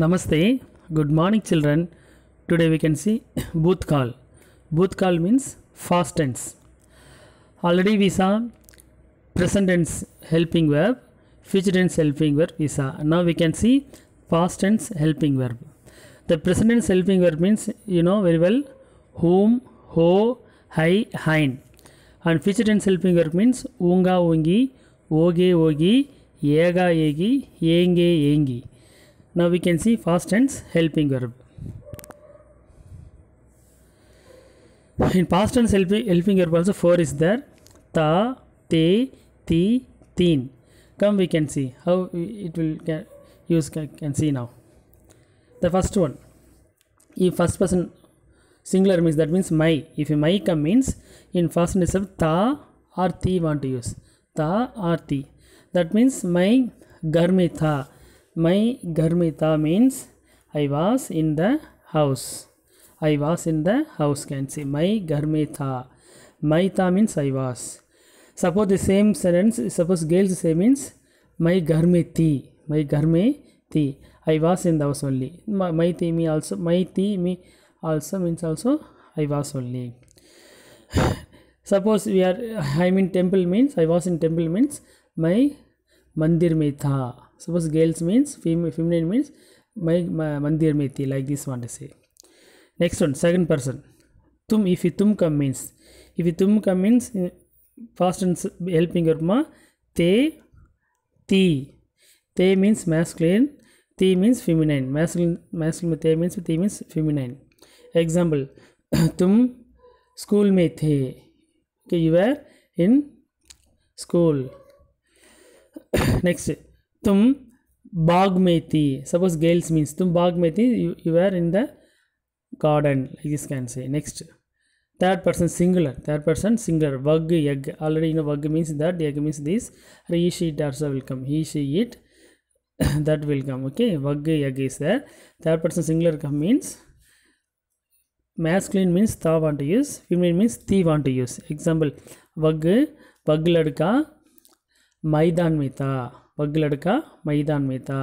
नमस्ते good morning children today we can see booth कॉल बूथ call means past and already we saw present and helping verb future and helping verb we saw now we can see past and helping verb the present and helping verb means you know very well home हो हई हईन and future and helping verb means ऊँगा ऊँगी ओगे ओगी एगा एगी एँगे एँगी Now we can see past tense helping verb. In past tense helping, helping verb also four is there. Ta, te, ti, teen. Come we can see how it will can, use can, can see now. The first one. If first person singular means that means my. If my come means in first tense of ta or ti want to use. Ta or ti. That means my घर में था मई गर्मिता mean I was in the house I was in the house can see मई गर्मिता मई ता mean I was suppose the same sentence suppose girl say mean मई गर्मी थी मई गर्मे थी I was in the house only मई ती मी आलो मई ती मी आलो mean Alo I was only suppose we are I mean, temple mean I was in temple means my मंदिर में था। Suppose girls means female means मई मंदिर में थी like this one say next one second person तुम if you तुम come means if you तुम come means past and helping ते, ती। ते मीन्स मैस्कुलेन ती मीन्स फिमिनाइन मैस्कुल मैस्कुल में ते मीन्स ती मीन्स फिमिनाइन एग्ज़ाम्पल तुम स्कूल में थे। कि you are in school next तुम बाग में थी। सपोज़ गर्ल्स मीन्स तुम बाग में थी you are in the garden like this can say next third person singular third person singular वग यग ऑलरेडी यू नो वग means that Yug means this he she it also will come he she it that will okay वग यग is there third person singular come means masculine means था want to use female means थी want to use example वग वग लड़का मैदान मेहता पग लड़का मैदान मेहता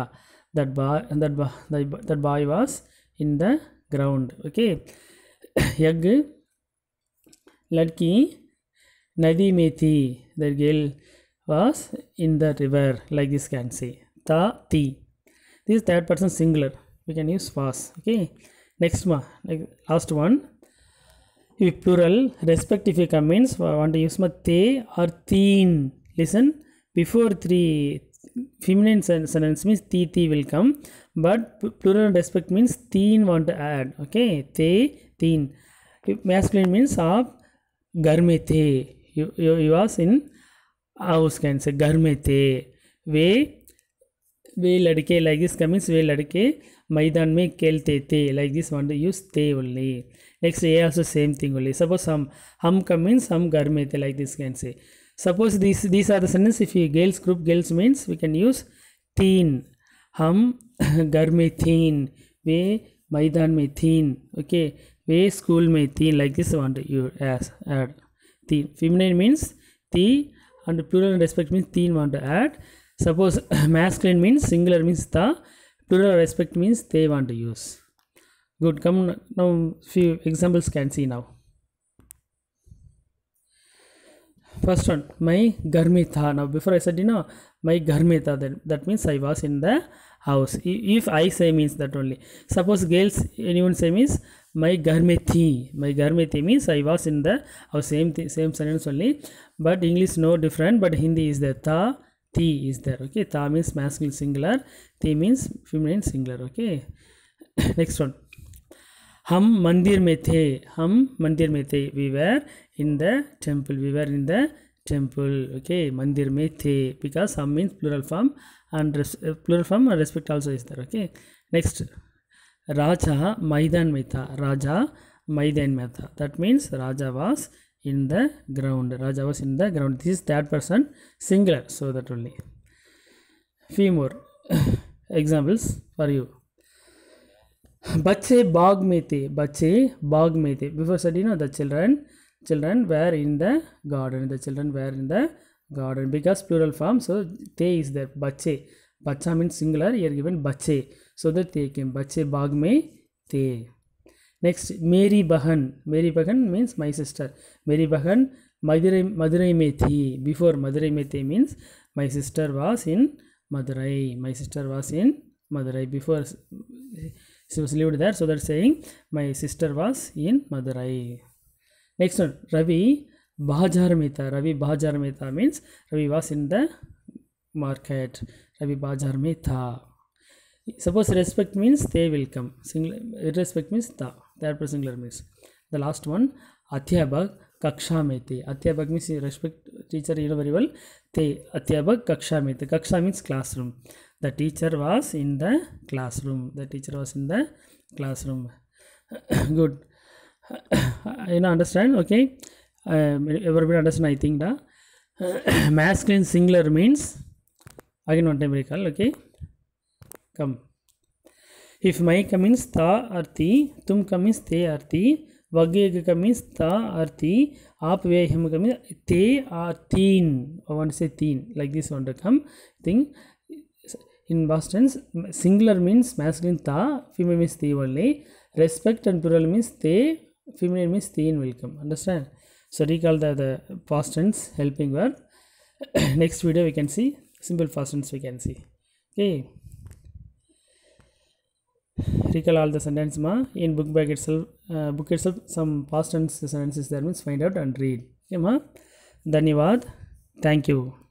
दट बा that boy was in the ground okay यु लड़की नदी मेथी the girl was in the river like this can see ता ती this third person singular we can use was okay next last one plural रेस्पेक्टिफिका mean one to use मे are तीन listen before three feminine sentence means ti ti will come but plural respect means teen want to add okay te teen masculine means आप घर में थे you was in house can say घर में थे वे वे लड़के like this comes वे लड़के मैदान में खेलते थे like this want to use थे only next ये also same thing only suppose हम हम का means हम घर में थे like this can say suppose these these are the sentences if you girls group girls means we can use teen हम घर में थीन वे मैदान में थीन okay वे स्कूल में थीन like this want to you as add teen feminine means ती and plural respect means teen want to add suppose masculine means singular means the plural respect means they want to use good come n- now few examples can see now First one मई गर्मी था ना before I set you मई गर्मी था that mean I was in the house if I say mean that only suppose girls any one say mean मई गर्मी थी मई गर्मी थी means I was in the house same थी same say but English no different but Hindi is the था थी is there okay था mean masculine singular थी means female singular okay next one हम मंदिर में थे, हम मंदिर में थे we were in the temple we were in the temple okay मंदिर में थे बिकॉज़ हम means plural form and plural form respect also is there okay next राजा मैदान में था, राजा मैदान में था दैट मीन्स राजा वास the ground raja was in the ground, this is third person, singular, so that only. Few more examples for you. बच्चे बाग में थे, बच्चे बाग में थे। बिफोर स्टडी ना the children children were in the garden the children were in the garden because plural form so ते इज़ द बच्चे। बच्चा मीन सिंगुलर यर गिवन बच्चे। सो दट ते केम बच्चे बाग में थे। नेक्स्ट मेरी बहन। मेरी बहन मीन्स माय सिस्टर मेरी बहन मदुरई मदुरई में थी। बिफोर मदुरई में थे means my sister was in Madurai my sister was in Madurai before she was lived there. So they're saying my sister was in madurai. Next one ravi bajar mein tha ravi bajar mein tha means ravi was in the market. Ravi bajar mein tha suppose respect means they will come. Singular respect means the third person singular means. The last one adhyabak kaksha mein the adhyabak means respect teacher you know very well. They adhyabak kaksha mein the kaksha means classroom the teacher was in the classroom. The teacher was in the classroom. Good. You know understand? Okay. Um, everybody understand i think the masculine singular means again one time recall okay? Come. If my comes ta or tum comes te or ti vageg comes ta or ti aap ve him comes te or teen one say teen. Like this one to come thing in past tense singular means masculine ta female means te only. Respect and plural means they, feminine means teen will welcome. understand? So recall the, the past tense helping verb next video we can see simple past tense we can see. Okay. Recall all the sentence ma. In book bag itself uh, book itself some past tense sentences there means find out and read. Okay ma? Dhanyawad thank you